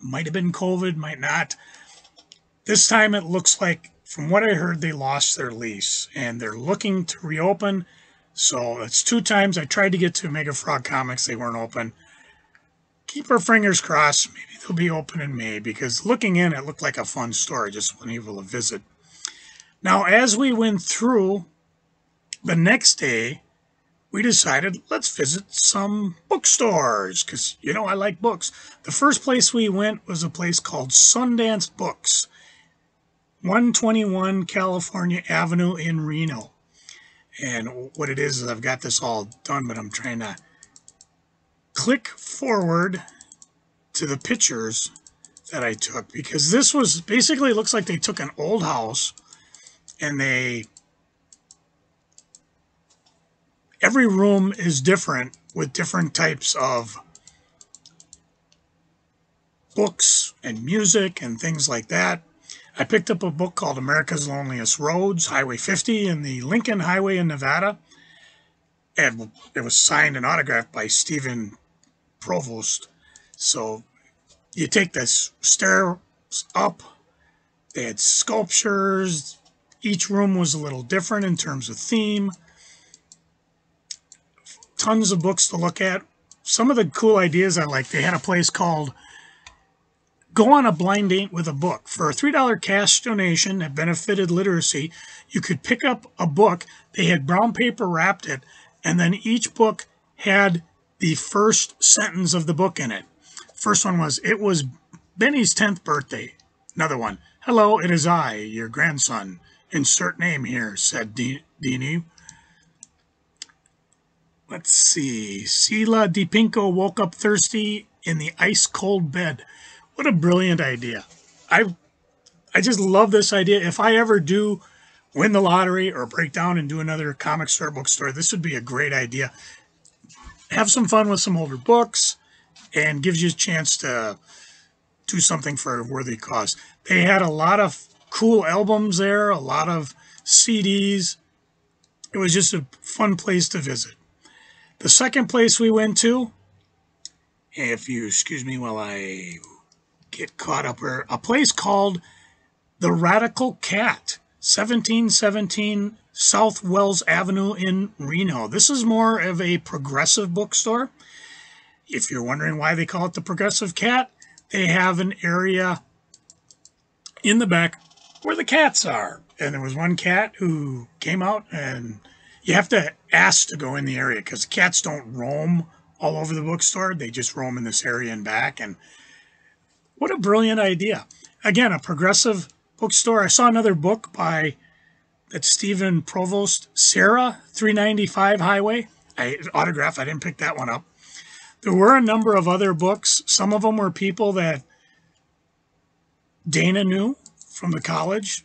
might have been COVID, might not. This time it looks like, from what I heard, they lost their lease and they're looking to reopen. So it's two times I tried to get to Mega Frog Comics, they weren't open keep our fingers crossed. Maybe they'll be open in May because looking in, it looked like a fun store. I just wasn't able to visit. Now, as we went through the next day, we decided let's visit some bookstores because, you know, I like books. The first place we went was a place called Sundance Books, 121 California Avenue in Reno. And what it is is I've got this all done, but I'm trying to click forward to the pictures that I took because this was basically looks like they took an old house and they every room is different with different types of books and music and things like that. I picked up a book called America's Loneliest Roads, Highway 50 in the Lincoln Highway in Nevada. And it was signed and autographed by Stephen Provost. So you take this stair up, they had sculptures. Each room was a little different in terms of theme. Tons of books to look at. Some of the cool ideas I like, they had a place called Go on a blind date with a book. For a $3 cash donation that benefited literacy, you could pick up a book. They had brown paper wrapped it, and then each book had the first sentence of the book in it. First one was, It was Benny's 10th birthday. Another one, Hello, it is I, your grandson. Insert name here, said Deanie. Let's see. Sila DePinko woke up thirsty in the ice cold bed. What a brilliant idea. I I just love this idea. If I ever do win the lottery or break down and do another comic store bookstore, this would be a great idea. Have some fun with some older books and gives you a chance to do something for a worthy cause. They had a lot of cool albums there, a lot of CDs. It was just a fun place to visit. The second place we went to, if you excuse me while I get caught up here. A place called the Radical Cat, 1717 South Wells Avenue in Reno. This is more of a progressive bookstore. If you're wondering why they call it the Progressive Cat, they have an area in the back where the cats are. And there was one cat who came out, and you have to ask to go in the area because cats don't roam all over the bookstore. They just roam in this area and back. And what a brilliant idea. Again, a progressive bookstore. I saw another book by that Stephen Provost, Sarah, 395 Highway. I autograph. I didn't pick that one up. There were a number of other books. Some of them were people that Dana knew from the college.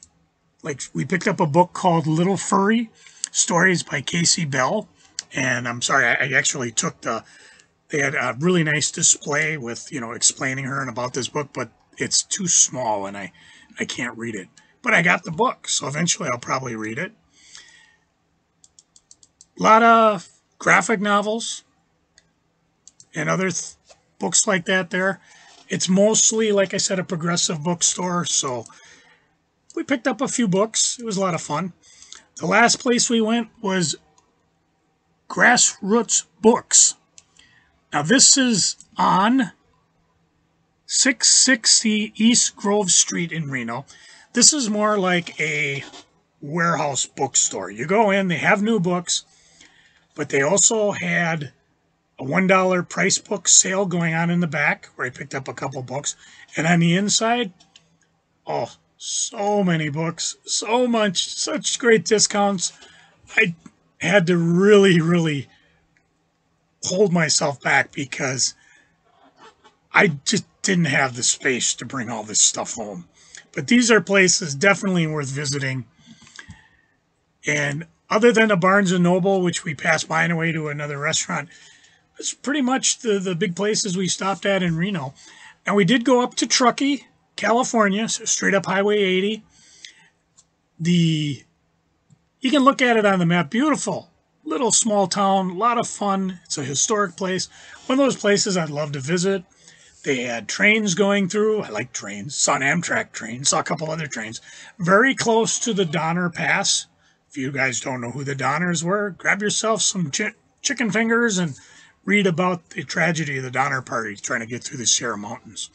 Like we picked up a book called Little Furry Stories by Casey Bell. And I'm sorry, I actually took the they had a really nice display with you know explaining her and about this book but it's too small and i i can't read it. But i got the book so eventually i'll probably read it. A lot of graphic novels and other th- books like that there. It's mostly like i said a progressive bookstore so we picked up a few books. It was a lot of fun. The last place we went was grassroots books now, this is on 660 East Grove Street in Reno. This is more like a warehouse bookstore. You go in, they have new books, but they also had a $1 price book sale going on in the back where I picked up a couple books. And on the inside, oh, so many books, so much, such great discounts. I had to really, really hold myself back because I just didn't have the space to bring all this stuff home. But these are places definitely worth visiting. And other than a Barnes and Noble, which we passed by on the way to another restaurant, it's pretty much the, the big places we stopped at in Reno. And we did go up to Truckee, California, so straight up Highway 80. The you can look at it on the map, beautiful little small town, a lot of fun. It's a historic place. One of those places I'd love to visit. They had trains going through. I like trains. Saw an Amtrak train. Saw a couple other trains. Very close to the Donner Pass. If you guys don't know who the Donners were, grab yourself some ch- chicken fingers and read about the tragedy of the Donner Party trying to get through the Sierra Mountains.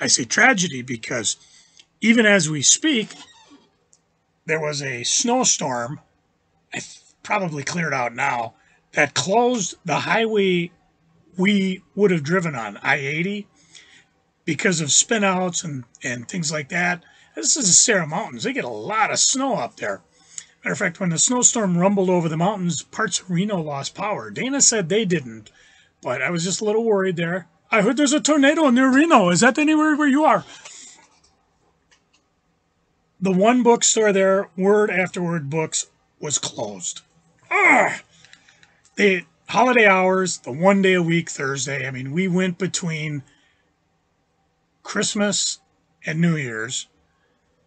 I say tragedy because even as we speak, there was a snowstorm. Probably cleared out now, that closed the highway we would have driven on, I 80, because of spinouts and, and things like that. This is the Sierra Mountains. They get a lot of snow up there. Matter of fact, when the snowstorm rumbled over the mountains, parts of Reno lost power. Dana said they didn't, but I was just a little worried there. I heard there's a tornado near Reno. Is that anywhere where you are? the one bookstore there, Word After Word Books, was closed. Ugh. The holiday hours, the one day a week Thursday. I mean, we went between Christmas and New Year's.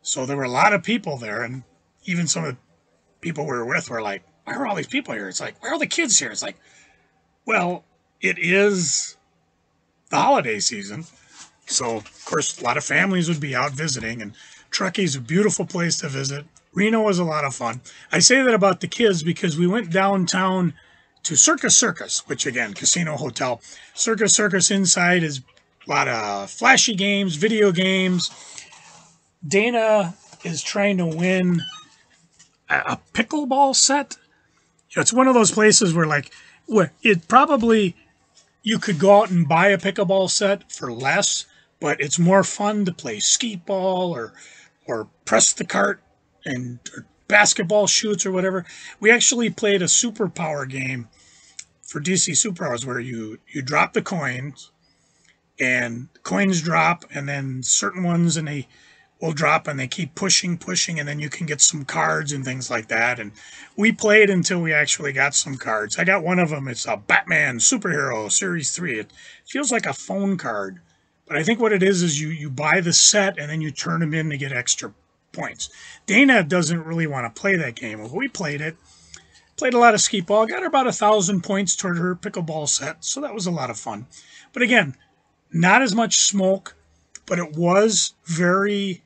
So there were a lot of people there, and even some of the people we were with were like, Why are all these people here? It's like, Why are the kids here? It's like, Well, it is the holiday season. So, of course, a lot of families would be out visiting, and Truckee a beautiful place to visit. Reno was a lot of fun. I say that about the kids because we went downtown to Circus Circus, which again, casino hotel. Circus Circus inside is a lot of flashy games, video games. Dana is trying to win a pickleball set. It's one of those places where, like, it probably you could go out and buy a pickleball set for less, but it's more fun to play skeet ball or or press the cart and basketball shoots or whatever. We actually played a superpower game for DC Superpowers where you you drop the coins and coins drop and then certain ones and they will drop and they keep pushing pushing and then you can get some cards and things like that. And we played until we actually got some cards. I got one of them. It's a batman superhero series 3 it feels like a phone card but I think what it is is you you buy the set and then you turn them in to get extra points. Dana doesn't really want to play that game. We played it. Played a lot of skee ball. Got her about a thousand points toward her pickleball set, so that was a lot of fun. But again, not as much smoke, but it was very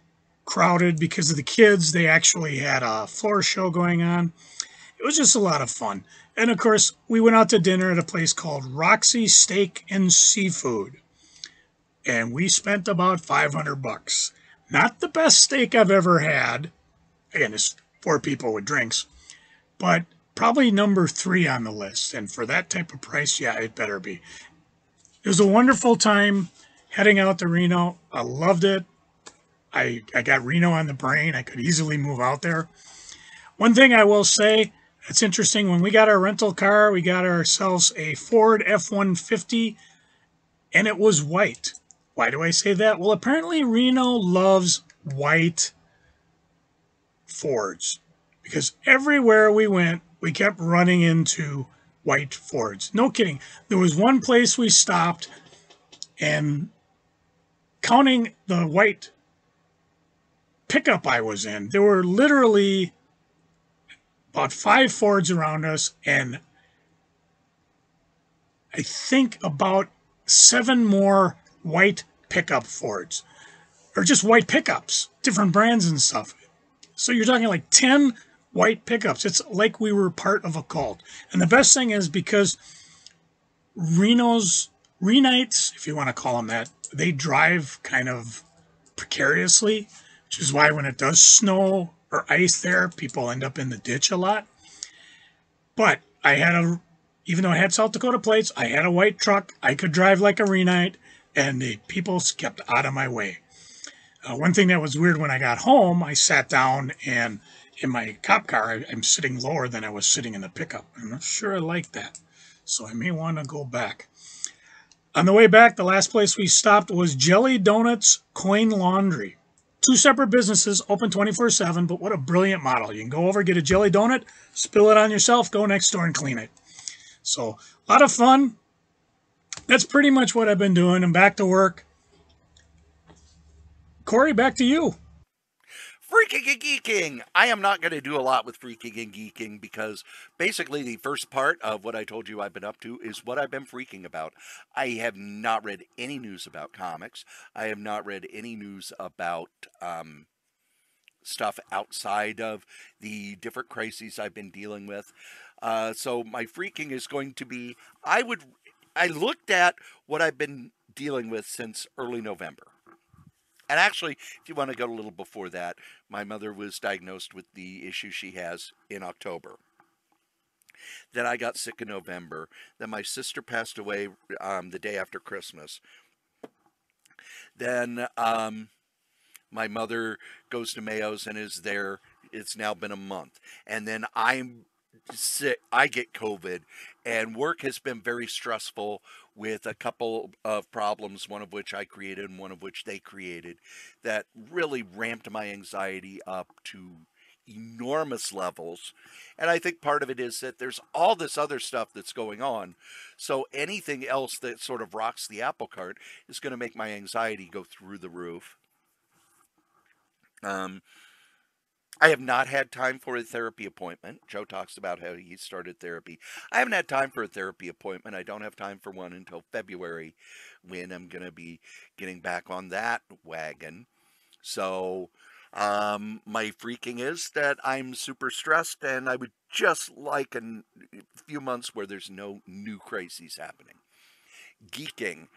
crowded because of the kids. They actually had a floor show going on. It was just a lot of fun. And of course, we went out to dinner at a place called Roxy Steak and Seafood and we spent about 500 bucks. Not the best steak I've ever had. Again, it's four people with drinks, but probably number three on the list. And for that type of price, yeah, it better be. It was a wonderful time heading out to Reno. I loved it. I, I got Reno on the brain. I could easily move out there. One thing I will say, it's interesting. When we got our rental car, we got ourselves a Ford F 150 and it was white. Why do I say that? Well, apparently Reno loves white Fords because everywhere we went, we kept running into white Fords. No kidding. There was one place we stopped and counting the white pickup I was in, there were literally about five Fords around us, and I think about seven more white pickup Fords or just white pickups, different brands and stuff. So you're talking like 10 white pickups. It's like we were part of a cult. And the best thing is because Reno's Renites, if you want to call them that, they drive kind of precariously, which is why when it does snow or ice there, people end up in the ditch a lot. But I had a, even though I had South Dakota plates, I had a white truck. I could drive like a Renite and the people kept out of my way. Uh, one thing that was weird when I got home, I sat down and in my cop car, I, am sitting lower than I was sitting in the pickup. I'm not sure I like that, so I may want to go back. On the way back, the last place we stopped was Jelly Donuts Coin Laundry. Two separate businesses, open 24 7, but what a brilliant model. You can go over, get a jelly donut, spill it on yourself, go next door and clean it. So, a lot of fun that's pretty much what I've been doing. I'm back to work. Corey, back to you.
Freaking and geeking. I am not going to do a lot with freaking and geeking because basically the first part of what I told you I've been up to is what I've been freaking about. I have not read any news about comics. I have not read any news about um, stuff outside of the different crises I've been dealing with. Uh, so my freaking is going to be I would I looked at what I've been dealing with since early November. And actually, if you want to go a little before that, my mother was diagnosed with the issue she has in October. Then I got sick in November. Then my sister passed away um, the day after Christmas. Then um, my mother goes to Mayo's and is there. It's now been a month. And then I'm sick. I get COVID and work has been very stressful with a couple of problems, one of which I created and one of which they created, that really ramped my anxiety up to enormous levels. And I think part of it is that there's all this other stuff that's going on. So anything else that sort of rocks the apple cart is going to make my anxiety go through the roof. Um, I have not had time for a therapy appointment. Joe talks about how he started therapy. I haven't had time for a therapy appointment. I don't have time for one until February when I'm going to be getting back on that wagon. So, um, my freaking is that I'm super stressed and I would just like a few months where there's no new crises happening. Geeking.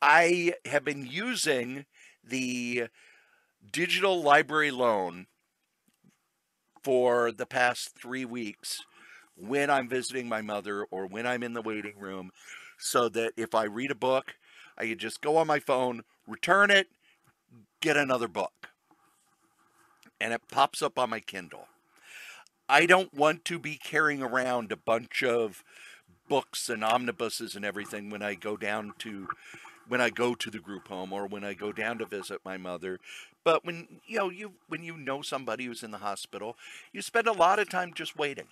I have been using the digital library loan for the past three weeks when I'm visiting my mother or when I'm in the waiting room so that if I read a book, I can just go on my phone, return it, get another book. And it pops up on my Kindle. I don't want to be carrying around a bunch of books and omnibuses and everything when I go down to when I go to the group home or when I go down to visit my mother but when you know you when you know somebody who's in the hospital, you spend a lot of time just waiting.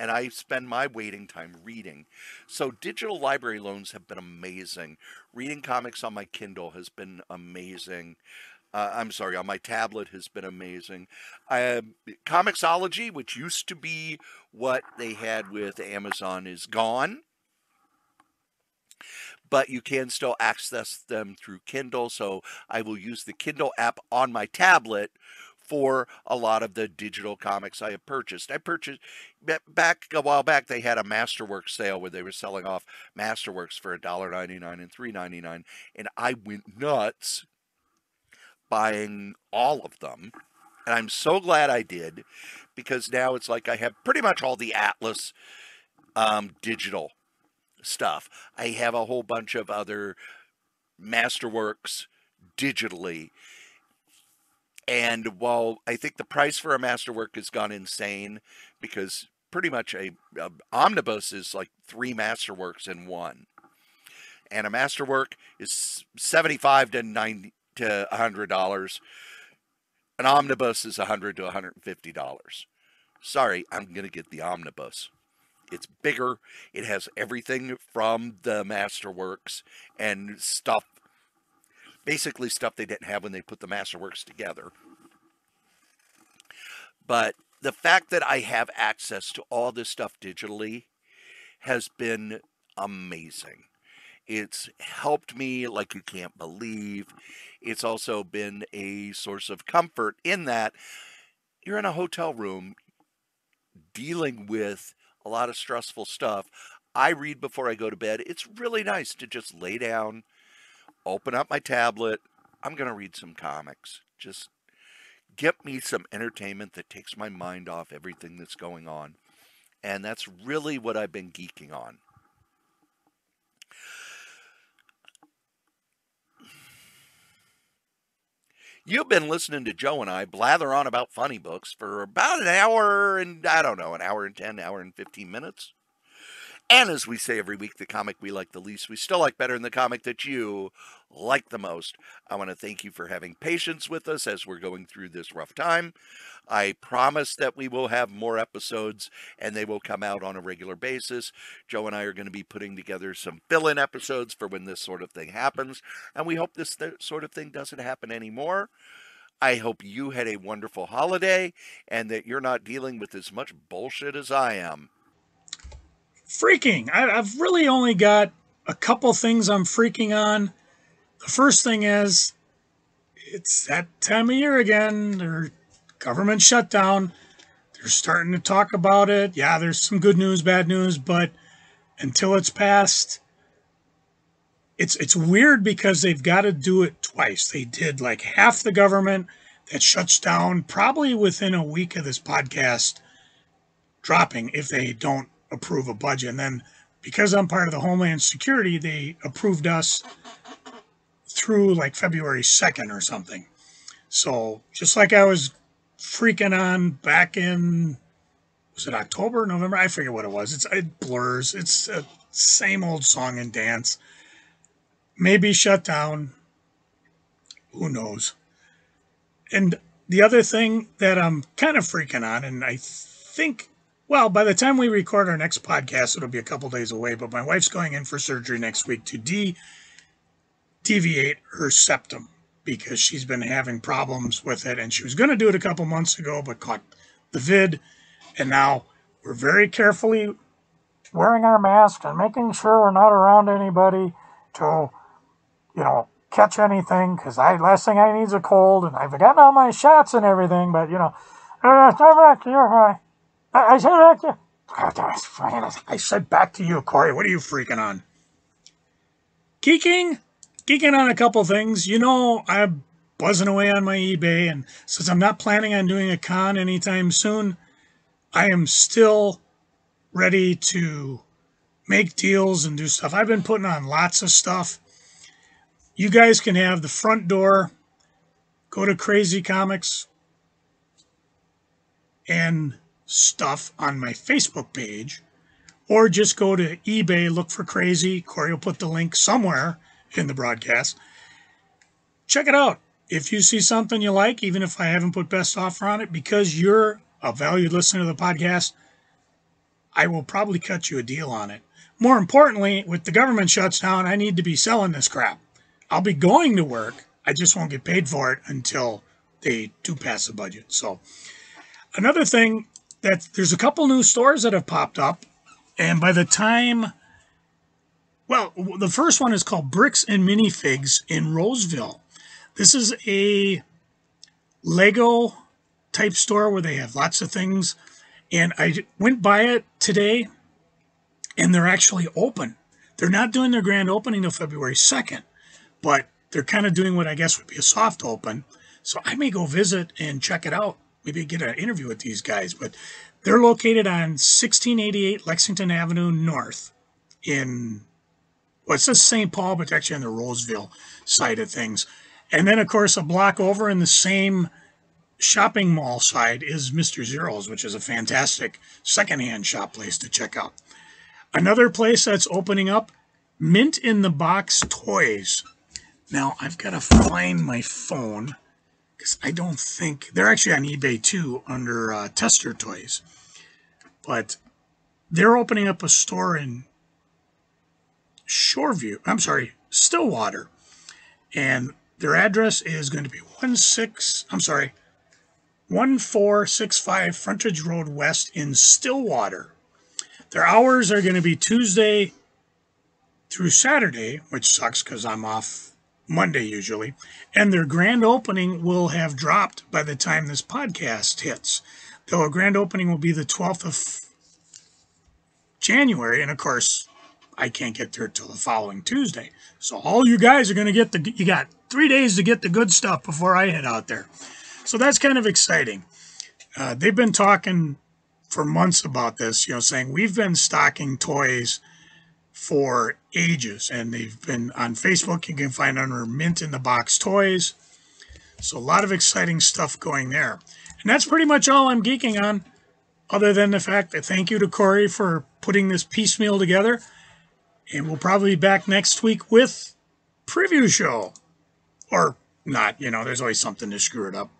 And I spend my waiting time reading. So digital library loans have been amazing. Reading comics on my Kindle has been amazing. Uh, I'm sorry, on my tablet has been amazing. Uh, Comixology, which used to be what they had with Amazon, is gone but you can still access them through Kindle. So I will use the Kindle app on my tablet for a lot of the digital comics I have purchased. I purchased back a while back. They had a Masterworks sale where they were selling off Masterworks for $1.99 and $3.99, and I went nuts buying all of them. And I'm so glad I did because now it's like I have pretty much all the Atlas um, digital stuff. I have a whole bunch of other masterworks digitally. And while I think the price for a masterwork has gone insane because pretty much a, a omnibus is like three masterworks in one. And a masterwork is 75 to 90 to $100. An omnibus is 100 to $150. Sorry, I'm going to get the omnibus. It's bigger. It has everything from the Masterworks and stuff, basically stuff they didn't have when they put the Masterworks together. But the fact that I have access to all this stuff digitally has been amazing. It's helped me like you can't believe. It's also been a source of comfort in that you're in a hotel room dealing with a lot of stressful stuff. I read before I go to bed. It's really nice to just lay down, open up my tablet. I'm going to read some comics. Just get me some entertainment that takes my mind off everything that's going on. And that's really what I've been geeking on. You've been listening to Joe and I blather on about funny books for about an hour and, I don't know, an hour and 10, hour and 15 minutes. And as we say every week, the comic we like the least, we still like better than the comic that you like the most. I want to thank you for having patience with us as we're going through this rough time. I promise that we will have more episodes and they will come out on a regular basis. Joe and I are going to be putting together some fill in episodes for when this sort of thing happens. And we hope this th- sort of thing doesn't happen anymore. I hope you had a wonderful holiday and that you're not dealing with as much bullshit as I am
freaking. I, I've really only got a couple things I'm freaking on. The first thing is it's that time of year again. Their government shutdown. They're starting to talk about it. Yeah, there's some good news, bad news, but until it's passed, it's it's weird because they've got to do it twice. They did like half the government that shuts down probably within a week of this podcast dropping if they don't approve a budget. And then because I'm part of the Homeland Security, they approved us through like February 2nd or something. So just like I was freaking on back in was it October, November? I forget what it was. It's it blurs. It's a same old song and dance. Maybe shut down. Who knows? And the other thing that I'm kind of freaking on, and I think, well, by the time we record our next podcast, it'll be a couple days away. But my wife's going in for surgery next week to de deviate her septum because she's been having problems with it, and she was going to do it a couple months ago, but caught the vid, and now we're very carefully wearing our mask and making sure we're not around anybody to, you know, catch anything. Because I last thing I need is a cold, and I've gotten all my shots and everything. But you know. I, I said back to. I said back to you, Cory. What are you freaking on? Geeking, geeking on a couple things. You know, I'm buzzing away on my eBay, and since I'm not planning on doing a con anytime soon, I am still ready to make deals and do stuff. I've been putting on lots of stuff. You guys can have the front door. Go to Kray Z Comics and stuff on my Facebook page, or just go to eBay, look for Crazy. Cory will put the link somewhere in the broadcast. Check it out. If you see something you like, even if I haven't put best offer on it, because you're a valued listener to the podcast, I will probably cut you a deal on it. More importantly, with the government shuts down, I need to be selling this crap. I'll be going to work. I just won't get paid for it until they do pass the budget. So, another thing that there's a couple new stores that have popped up, and by the time, well, the first one is called Bricks and Minifigs in Roseville. This is a Lego type store where they have lots of things and I went by it today, and they're actually open. They're not doing their grand opening till February 2nd, but they're kind of doing what I guess would be a soft open. So I may go visit and check it out. Maybe get an interview with these guys. But they're located on 1688 Lexington Avenue North in, well, says St. Paul, but actually on the Roseville side of things. And then, of course, a block over in the same shopping mall side is Mr. Zero's, which is a fantastic secondhand shop place to check out. Another place that's opening up, Mint in the Box Toys. Now, I've got to find my phone because I don't think they're actually on eBay too under uh, Tester Toys. But they're opening up a store in Shoreview. I'm sorry, Stillwater. And their address is going to be one six. I'm sorry, 1465 Frontage Road West in Stillwater. Their hours are going to be Tuesday through Saturday, which sucks because I'm off Monday usually. And their grand opening will have dropped by the time this podcast hits. Though a grand opening will be the 12th of January. And of course, I can't get there till the following Tuesday. So all you guys are going to get the, you got three days to get the good stuff before I head out there. So that's kind of exciting. Uh, they've been talking for months about this, you know, saying we've been stocking toys for ages, and they've been on Facebook. You can find under Mint in the Box Toys. So a lot of exciting stuff going there. And that's pretty much all I'm geeking on, other than the fact that thank you to Cory for putting this piecemeal together. And we'll probably be back next week with preview show. Or not, you know, there's always something to screw it up.